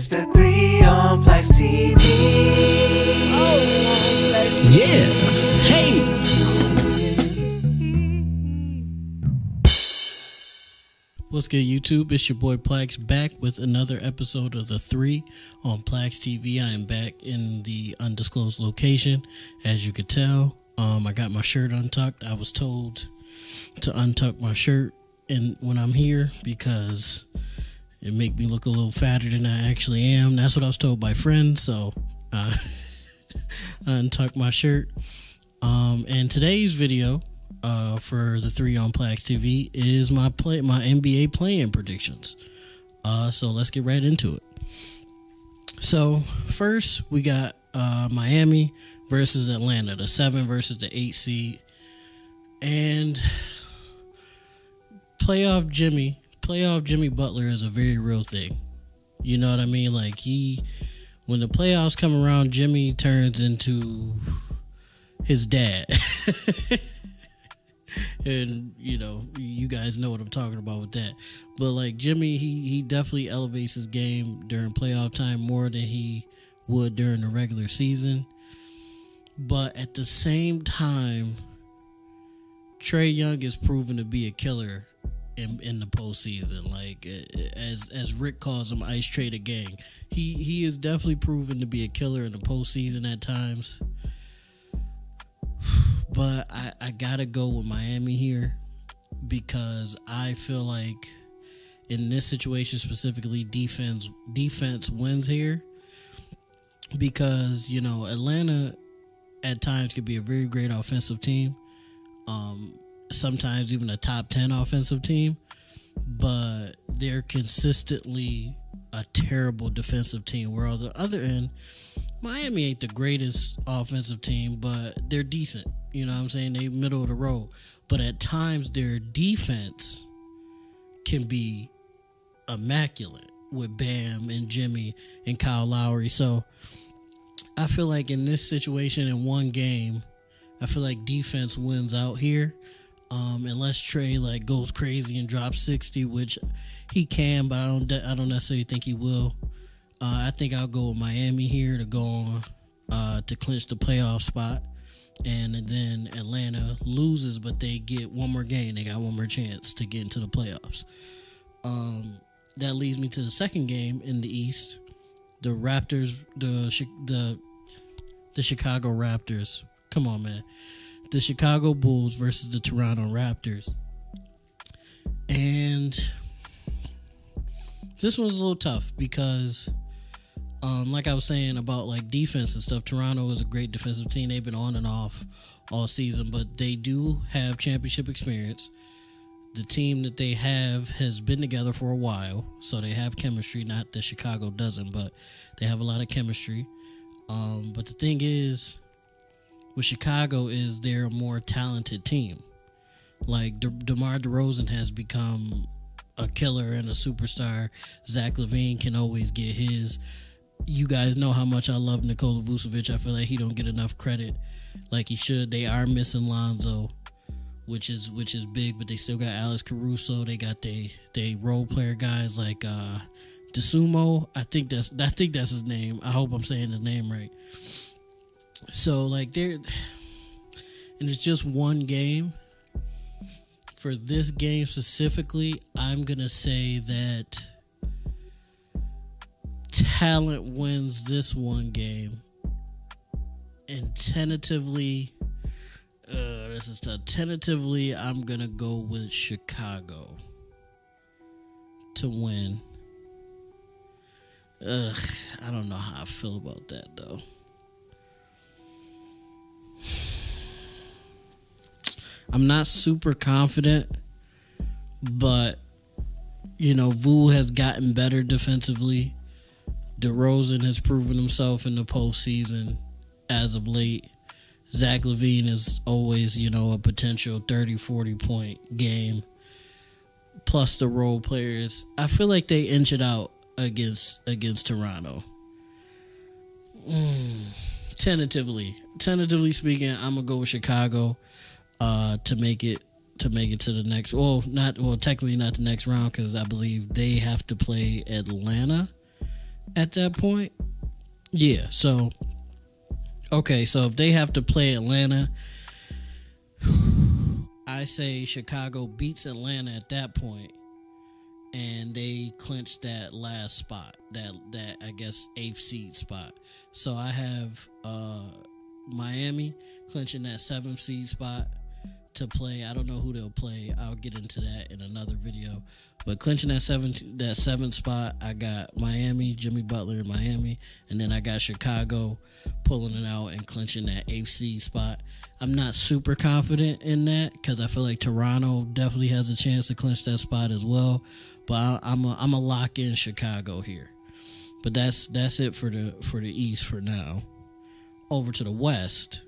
It's the three on Plax TV. Yeah. Hey. What's good, YouTube? It's your boy Plax back with another episode of the three on Plax TV. I am back in the undisclosed location. As you could tell, um, I got my shirt untucked. I was told to untuck my shirt and when I'm here because it make me look a little fatter than I actually am. That's what I was told by friends. So uh, I untucked my shirt. Um, and today's video uh, for the three on Plax TV is my play my NBA play-in predictions. Uh, so let's get right into it. So first we got uh, Miami versus Atlanta, the seven versus the eight seed, and playoff Jimmy playoff Jimmy Butler is a very real thing. You know what I mean? Like he when the playoffs come around, Jimmy turns into his dad. and you know, you guys know what I'm talking about with that. But like Jimmy, he he definitely elevates his game during playoff time more than he would during the regular season. But at the same time, Trae Young is proven to be a killer in, in the postseason. Like as as Rick calls him, Ice Trader Gang. He he is definitely proven to be a killer in the postseason at times. But I, I gotta go with Miami here because I feel like in this situation specifically defense defense wins here because you know Atlanta at times could be a very great offensive team. Um, sometimes even a top 10 offensive team, but they're consistently a terrible defensive team. Where on the other end, Miami ain't the greatest offensive team, but they're decent. You know what I'm saying? They middle of the road. But at times their defense can be immaculate with Bam and Jimmy and Kyle Lowry. So I feel like in this situation in one game, I feel like defense wins out here. Um, unless Trae like goes crazy and drops sixty, which he can, but I don't I don't necessarily think he will. Uh, I think I'll go with Miami here to go on uh, to clinch the playoff spot, and then Atlanta loses, but they get one more game. They got one more chance to get into the playoffs. Um, that leads me to the second game in the East. The Raptors, the the the Chicago Raptors. Come on, man the Chicago Bulls versus the Toronto Raptors. And this one's a little tough because um, like I was saying about like defense and stuff, Toronto is a great defensive team. They've been on and off all season, but they do have championship experience. The team that they have has been together for a while, so they have chemistry. Not that Chicago doesn't, but they have a lot of chemistry. Um, but the thing is, with Chicago is they're a more talented team. Like De- DeMar DeRozan has become a killer and a superstar. Zach LaVine can always get his. You guys know how much I love Nikola Vucevic. I feel like he don't get enough credit like he should. They are missing Lonzo, which is which is big, but they still got Alex Caruso. They got they they role player guys like uh Desumo. I think that's I think that's his name. I hope I'm saying his name right. So like there and it's just one game. For this game specifically, I'm to say that talent wins this one game. And tentatively uh, this is tough. Tentatively, I'm gonna go with Chicago to win. Ugh, I don't know how I feel about that though. I'm not super confident, but you know, Vu has gotten better defensively. DeRozan has proven himself in the postseason as of late. Zach LaVine is always, you know, a potential 30, 40 point game. Plus the role players. I feel like they inch it out against against Toronto. Mm, tentatively. Tentatively speaking, I'm gonna go with Chicago uh, to make it to make it to the next. Well, not well, technically not the next round because I believe they have to play Atlanta at that point. Yeah, so okay, so if they have to play Atlanta, I say Chicago beats Atlanta at that point and they clinch that last spot, that that I guess eighth seed spot. So I have uh Miami clinching that seventh seed spot to play. I don't know who they'll play. I'll get into that in another video. But clinching that seventh that seventh spot, I got Miami, Jimmy Butler in Miami, and then I got Chicago pulling it out and clinching that seed spot. I'm not super confident in that because I feel like Toronto definitely has a chance to clinch that spot as well. But I, I'm a, I'm a lock in Chicago here. But that's that's it for the for the East for now. Over to the West,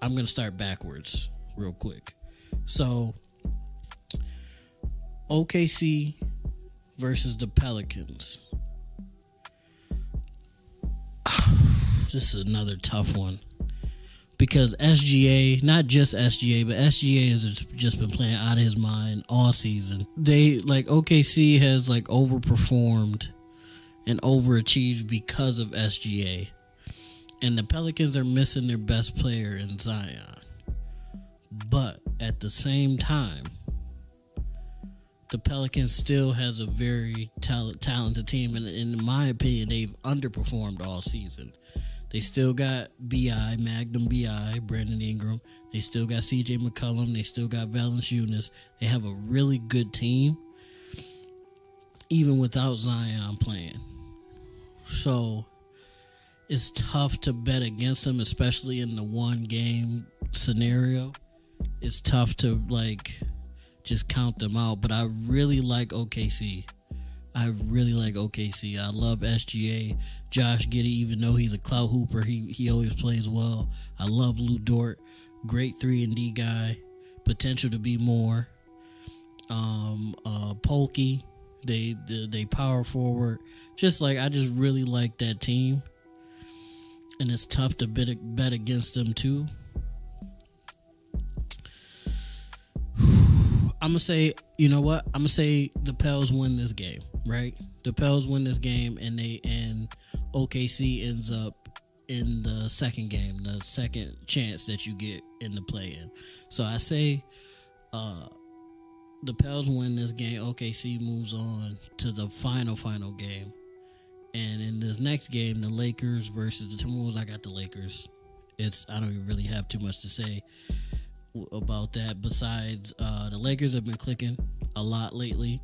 I'm gonna start backwards real quick. So OKC versus the Pelicans. this is another tough one because SGA, not just SGA, but SGA has just been playing out of his mind all season. They like OKC has like overperformed and overachieved because of SGA. And the Pelicans are missing their best player in Zion. But at the same time, the Pelicans still has a very talent, talented team, and in my opinion, they've underperformed all season. They still got Bi, Magnum Bi, Brandon Ingram. They still got C.J. McCollum. They still got Valanciunas. They have a really good team, even without Zion playing. So it's tough to bet against them, especially in the one game scenario. It's tough to like just count them out. But I really like OKC. I really like OKC. I love SGA. Josh Giddey, even though he's a clout hooper, he he always plays well. I love Lu Dort, great three and D guy, potential to be more. Um, uh, Polky, they, they they power forward. Just like I just really like that team, and it's tough to bet bet against them too. I'm gonna say, you know what? I'm gonna say the Pels win this game, right? The Pels win this game, and they and OKC ends up in the second game, the second chance that you get in the play-in. So I say, uh, the Pels win this game. OKC moves on to the final final game, and in this next game, the Lakers versus the Timberwolves. I got the Lakers. It's I don't really have too much to say about that. Besides, uh, the Lakers have been clicking a lot lately.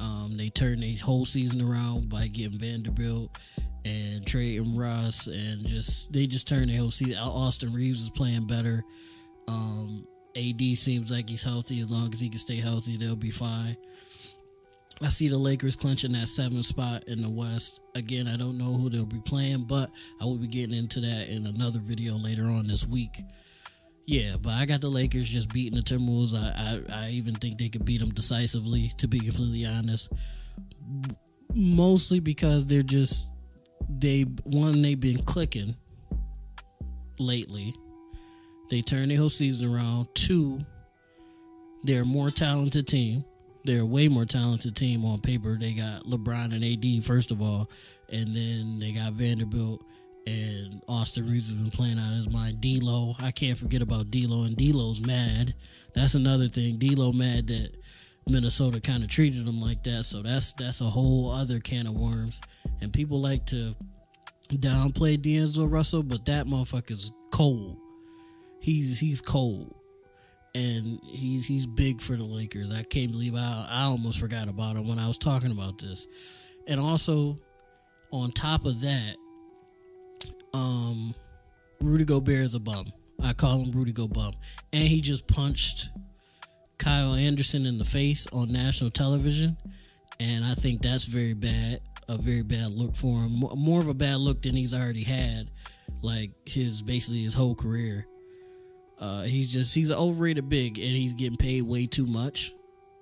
Um, they turned their whole season around by getting Vanderbilt and trading Russ, and just they just turned their whole season. Austin Reaves is playing better. Um, AD seems like he's healthy. As long as he can stay healthy, they'll be fine. I see the Lakers clinching that seventh spot in the West. Again, I don't know who they'll be playing, but I will be getting into that in another video later on this week. Yeah, but I got the Lakers just beating the Timberwolves. I, I, I even think they could beat them decisively, to be completely honest. Mostly because they're just they one they've been clicking lately. They turned their whole season around. Two, they're a more talented team. They're a way more talented team on paper. They got LeBron and AD first of all, and then they got Vanderbilt and Austin Reaves has been playing out his mind. D'Lo, I can't forget about D'Lo, and D'Lo's mad. That's another thing. D'Lo mad that Minnesota kind of treated him like that. So that's that's a whole other can of worms. And people like to downplay D'Angelo Russell, but that motherfucker's cold. He's he's cold. And he's he's big for the Lakers. I can't believe I I almost forgot about him when I was talking about this. And also on top of that, um, Rudy Gobert is a bum. I call him Rudy Go bum, and he just punched Kyle Anderson in the face on national television, and I think that's very bad. A very bad look for him. More of a bad look than he's already had, like his basically his whole career. Uh, he's just he's an overrated big, and he's getting paid way too much,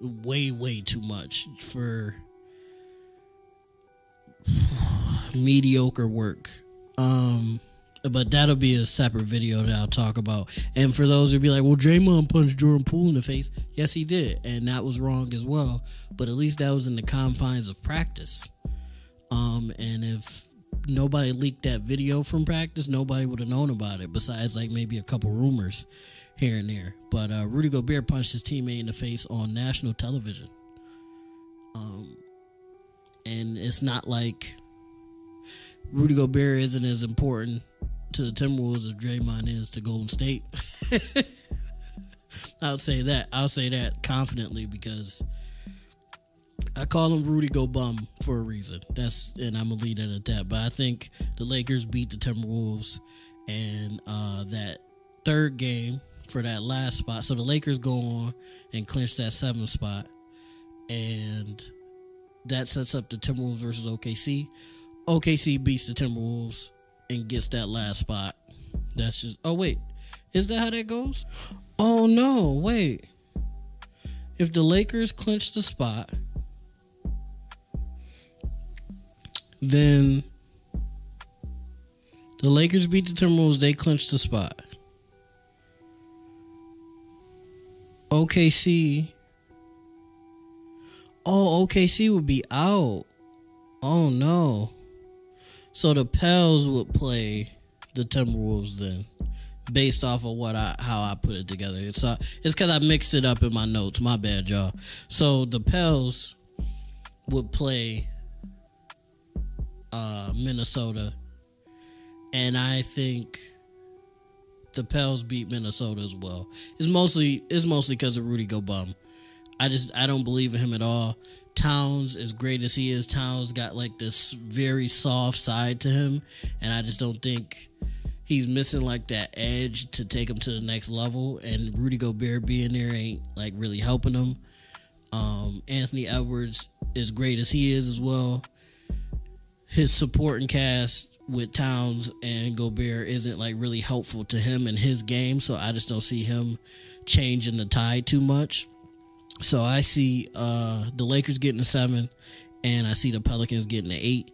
way way too much for mediocre work. Um, but that'll be a separate video that I'll talk about. And for those who be like, well, Draymond punched Jordan Poole in the face. Yes, he did. And that was wrong as well. But at least that was in the confines of practice. Um, and if nobody leaked that video from practice, nobody would have known about it. Besides, like maybe a couple rumors here and there. But uh, Rudy Gobert punched his teammate in the face on national television. Um, and it's not like Rudy Gobert isn't as important to the Timberwolves as Draymond is to Golden State. I'll say that. I'll say that confidently because I call him Rudy Go Bum for a reason. That's and I'm gonna leave that at that. But I think the Lakers beat the Timberwolves, and uh, that third game for that last spot. So the Lakers go on and clinch that seventh spot, and that sets up the Timberwolves versus OKC. OKC beats the Timberwolves and gets that last spot. That's just. Oh wait, is that how that goes? Oh no, wait. If the Lakers clinch the spot, then the Lakers beat the Timberwolves. They clinch the spot. OKC. Oh, OKC would be out. Oh no. So the Pels would play the Timberwolves then, based off of what I how I put it together. It's uh, it's because I mixed it up in my notes. My bad, y'all. So the Pels would play uh, Minnesota, and I think the Pels beat Minnesota as well. It's mostly it's mostly because of Rudy Gobert. I just I don't believe in him at all. Towns, as great as he is, Towns got like this very soft side to him, and I just don't think he's missing like that edge to take him to the next level. And Rudy Gobert being there ain't like really helping him. Um, Anthony Edwards, as great as he is as well, his supporting cast with Towns and Gobert isn't like really helpful to him in his game. So I just don't see him changing the tide too much. So I see uh, the Lakers getting a seven, and I see the Pelicans getting an eight.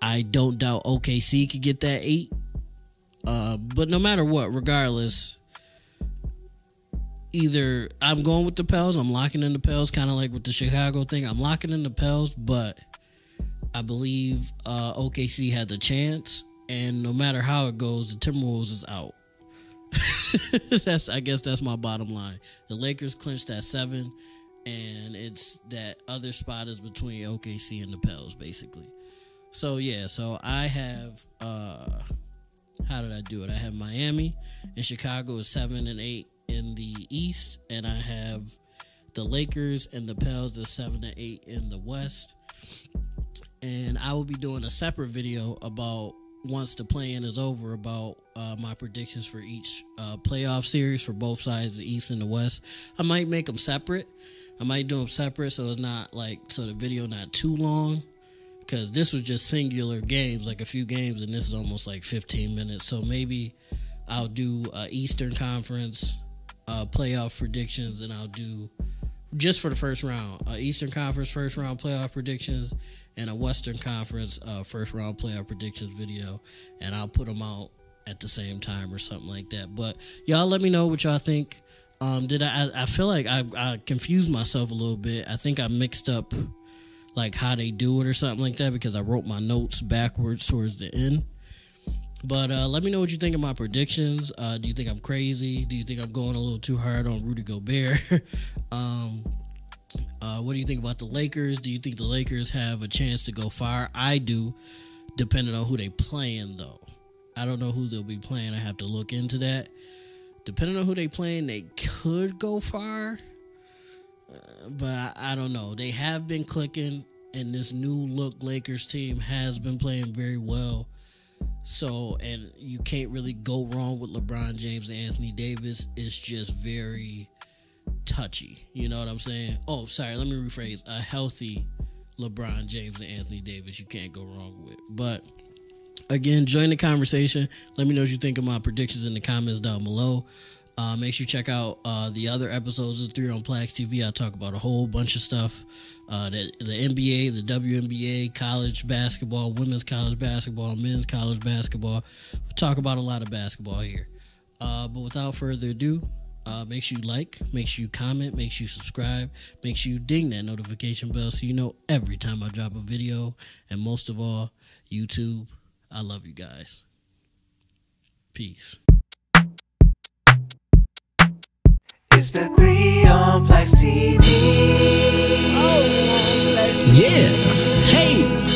I don't doubt OKC could get that eight. Uh, but no matter what, regardless, either I'm going with the Pels, I'm locking in the Pels, kind of like with the Chicago thing. I'm locking in the Pels, but I believe uh, OKC had the chance, and no matter how it goes, the Timberwolves is out. that's I guess that's my bottom line. The Lakers clinched at seven, and it's that other spot is between OKC and the Pels, basically. So yeah, so I have uh how did I do it? I have Miami and Chicago is seven and eight in the East, and I have the Lakers and the Pels is seven and eight in the West. And I will be doing a separate video about once the plan is over about uh, my predictions for each uh, playoff series for both sides, the East and the West. I might make them separate. I might do them separate so it's not like so the video not too long. Because this was just singular games, like a few games, and this is almost like 15 minutes. So maybe I'll do uh, Eastern Conference uh, playoff predictions, and I'll do just for the first round, uh, Eastern Conference first round playoff predictions, and a Western Conference uh, first round playoff predictions video, and I'll put them out at the same time or something like that. But y'all, let me know what y'all think. Um, did I? I feel like I, I confused myself a little bit. I think I mixed up like how they do it or something like that because I wrote my notes backwards towards the end. But uh, let me know what you think of my predictions. Uh, do you think I'm crazy? Do you think I'm going a little too hard on Rudy Gobert? um, uh, what do you think about the Lakers? Do you think the Lakers have a chance to go far? I do, depending on who they playing though. I don't know who they'll be playing. I have to look into that. Depending on who they playing, they could go far, uh, but I, I don't know. They have been clicking, and this new look Lakers team has been playing very well. So, and you can't really go wrong with LeBron James and Anthony Davis. It's just very touchy. You know what I'm saying? Oh, sorry. Let me rephrase. A healthy LeBron James and Anthony Davis, you can't go wrong with. But again, join the conversation. Let me know what you think of my predictions in the comments down below. Uh, make sure you check out uh, the other episodes of Three on Plax TV. I talk about a whole bunch of stuff. Uh, the, the NBA, the WNBA, college basketball, women's college basketball, men's college basketball. We talk about a lot of basketball here. Uh, but without further ado, uh, make sure you like, make sure you comment, make sure you subscribe, make sure you ding that notification bell so you know every time I drop a video. And most of all, YouTube, I love you guys. Peace. It's the three on Plax TV. Yeah. Hey.